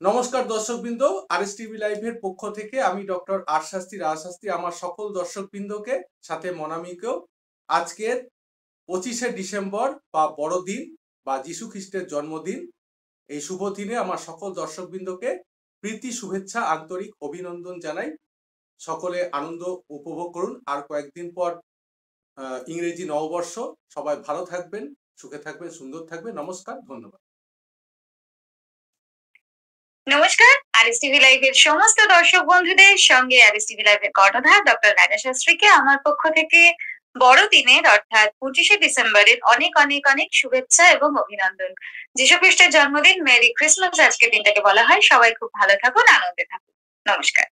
নমস্কার দর্শকবৃন্দ আর S TV লাইভের পক্ষ থেকে আমি ডক্টর আর শাস্তি রাজশাস্তি আমার সকল দর্শকবৃন্দকে, সাথে মনামিকেও। আজকের পঁচিশে ডিসেম্বর বা বড়দিন বা যীশু খ্রিস্টের জন্মদিন। এই শুভ দিনে আমার সকল দর্শকবৃন্দকে প্রীতি, শুভেচ্ছা, আন্তরিক অভিনন্দন জানাই। সকলে আনন্দ উপভোগ করুন। আর কয়েকদিন পর ইংরেজি নববর্ষ। সবাই ভালো থাকবেন, সুখে থাকবেন, সুন্দর থাকবেন। নমস্কার, ধন্যবাদ। নমস্কার আরএস টিভি লাইভের সমস্ত দর্শক বন্ধুদের সঙ্গে আরএস টিভি লাইভের কর্ণধার ডক্টর রাজা শাস্ত্রীকে আমার পক্ষ থেকে বড়দিনের অর্থাৎ পঁচিশে ডিসেম্বরের অনেক অনেক অনেক শুভেচ্ছা এবং অভিনন্দন। যীশু খ্রিস্টের জন্মদিন, মেরি ক্রিসমাস, আজকের দিনটাকে বলা হয়। সবাই খুব ভালো থাকুন, আনন্দে থাকুন। নমস্কার।